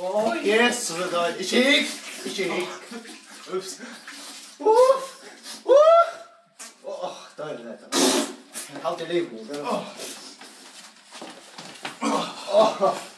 Oh, yes, det der. Ikke hikk! er det dette. Jeg har alltid